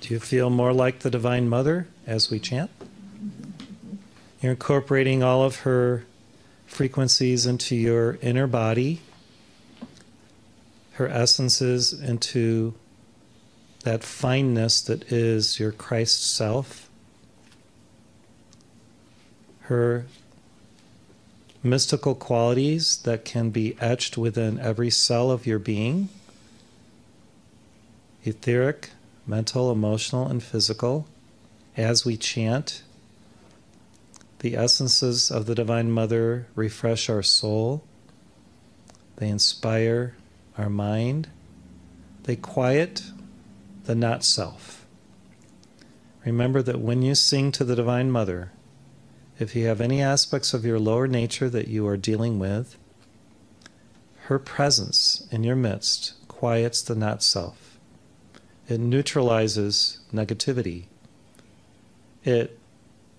Do you feel more like the Divine Mother as we chant? You're incorporating all of her frequencies into your inner body, her essences into that fineness that is your Christ self, her mystical qualities that can be etched within every cell of your being etheric, mental, emotional, and physical, as we chant. The essences of the Divine Mother refresh our soul, they inspire our mind, they quiet the not self. Remember that when you sing to the Divine Mother, if you have any aspects of your lower nature that you are dealing with, her presence in your midst quiets the not self. It neutralizes negativity. It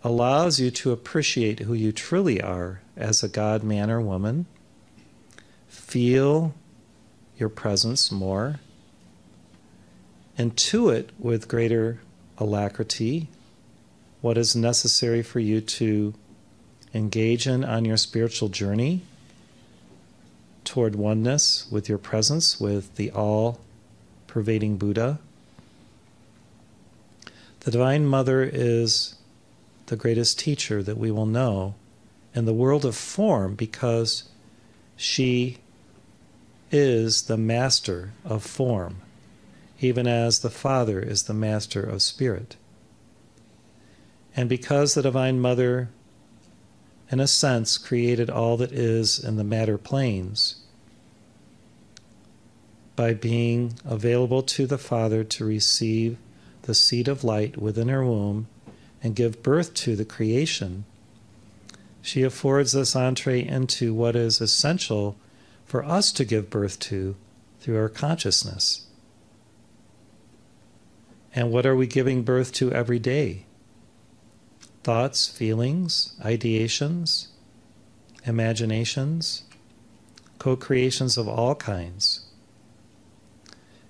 allows you to appreciate who you truly are as a God, man, or woman. Feel your presence more. Intuit with greater alacrity what is necessary for you to engage in on your spiritual journey toward oneness with your presence, with the all pervading Buddha. The Divine Mother is the greatest teacher that we will know in the world of form because she is the master of form, even as the Father is the master of spirit. And because the Divine Mother, in a sense, created all that is in the matter planes, by being available to the Father to receive the seed of light within her womb and give birth to the creation, she affords us entree into what is essential for us to give birth to through our consciousness. And what are we giving birth to every day? Thoughts, feelings, ideations, imaginations, co creations of all kinds.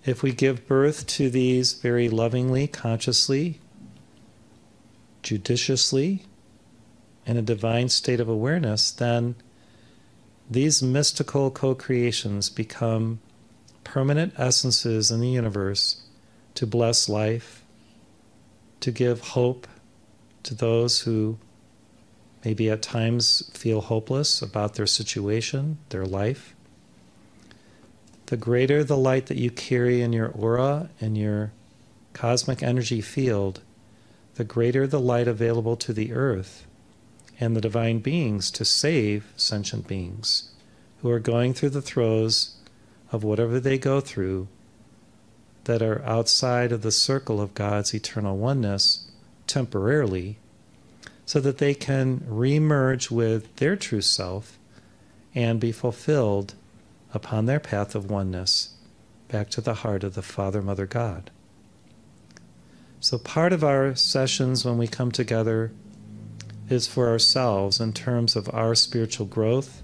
If we give birth to these very lovingly, consciously, judiciously, in a divine state of awareness, then these mystical co creations become permanent essences in the universe to bless life, to give hope to those who maybe at times feel hopeless about their situation, their life. The greater the light that you carry in your aura and your cosmic energy field, the greater the light available to the earth and the divine beings to save sentient beings who are going through the throes of whatever they go through that are outside of the circle of God's eternal oneness temporarily, so that they can remerge with their true self and be fulfilled upon their path of oneness back to the heart of the Father, Mother, God. So, part of our sessions when we come together is for ourselves in terms of our spiritual growth,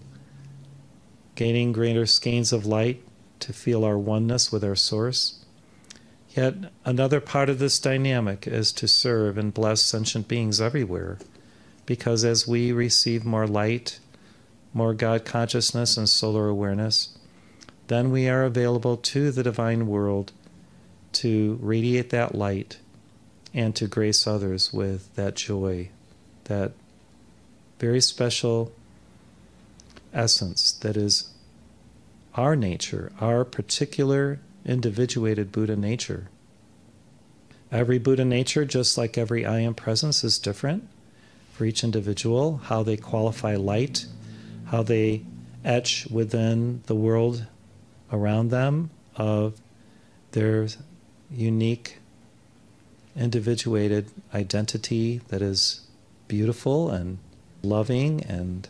gaining greater skeins of light to feel our oneness with our source. Yet, another part of this dynamic is to serve and bless sentient beings everywhere, because as we receive more light, more God consciousness, and solar awareness, then we are available to the divine world to radiate that light and to grace others with that joy, that very special essence that is our nature, our particular individuated Buddha nature. Every Buddha nature, just like every I am presence, is different for each individual, how they qualify light, how they etch within the world around them of their unique individuated identity that is beautiful and loving and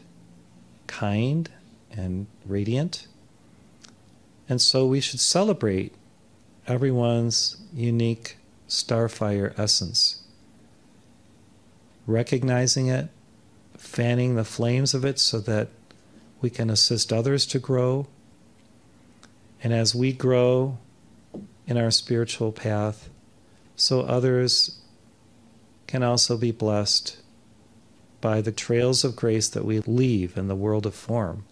kind and radiant. And so we should celebrate everyone's unique starfire essence, recognizing it, fanning the flames of it so that we can assist others to grow. And as we grow in our spiritual path, so others can also be blessed by the trails of grace that we leave in the world of form,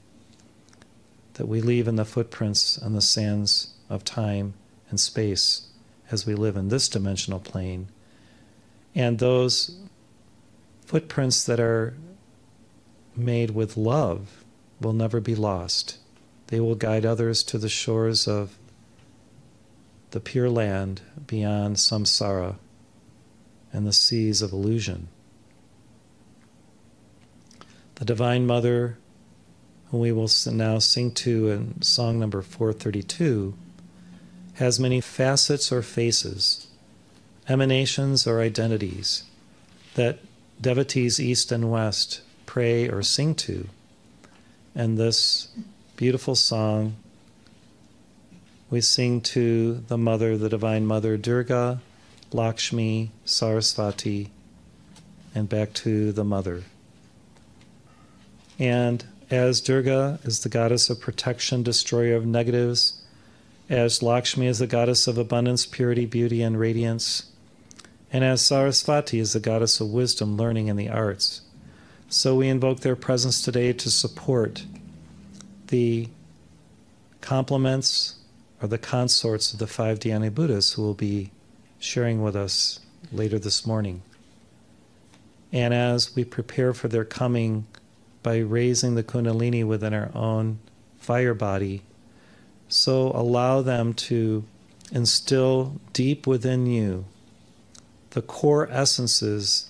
that we leave in the footprints and the sands of time and space as we live in this dimensional plane. And those footprints that are made with love will never be lost. They will guide others to the shores of the pure land beyond samsara and the seas of illusion. The Divine Mother, whom we will now sing to in song number 432, has many facets or faces, emanations or identities that devotees east and west pray or sing to. And this beautiful song we sing to the Mother, the Divine Mother Durga, Lakshmi, Sarasvati, and back to the Mother. And as Durga is the goddess of protection, destroyer of negatives, as Lakshmi is the goddess of abundance, purity, beauty, and radiance, and as Sarasvati is the goddess of wisdom, learning, and the arts. So we invoke their presence today to support the complements or the consorts of the five Dhyani Buddhas who will be sharing with us later this morning. And as we prepare for their coming, by raising the Kundalini within our own fire body. So allow them to instill deep within you the core essences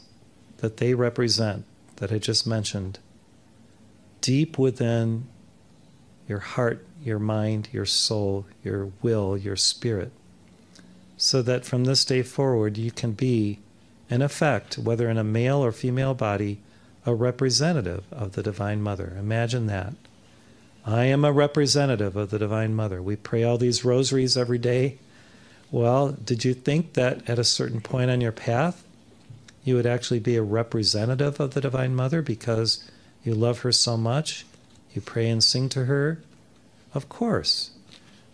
that they represent, that I just mentioned, deep within your heart, your mind, your soul, your will, your spirit, so that from this day forward you can be, in effect, whether in a male or female body, a representative of the Divine Mother. Imagine that. I am a representative of the Divine Mother. We pray all these rosaries every day. Well, did you think that at a certain point on your path, you would actually be a representative of the Divine Mother because you love her so much? You pray and sing to her? Of course.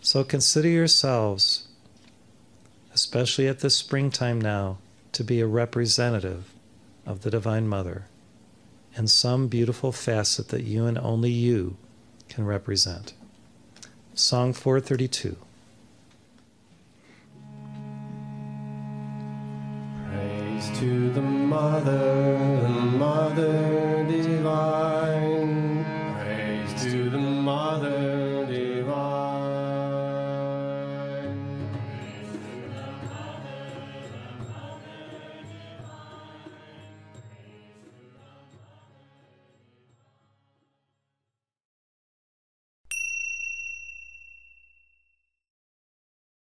So consider yourselves, especially at this springtime now, to be a representative of the Divine Mother and some beautiful facet that you and only you can represent. Song 432.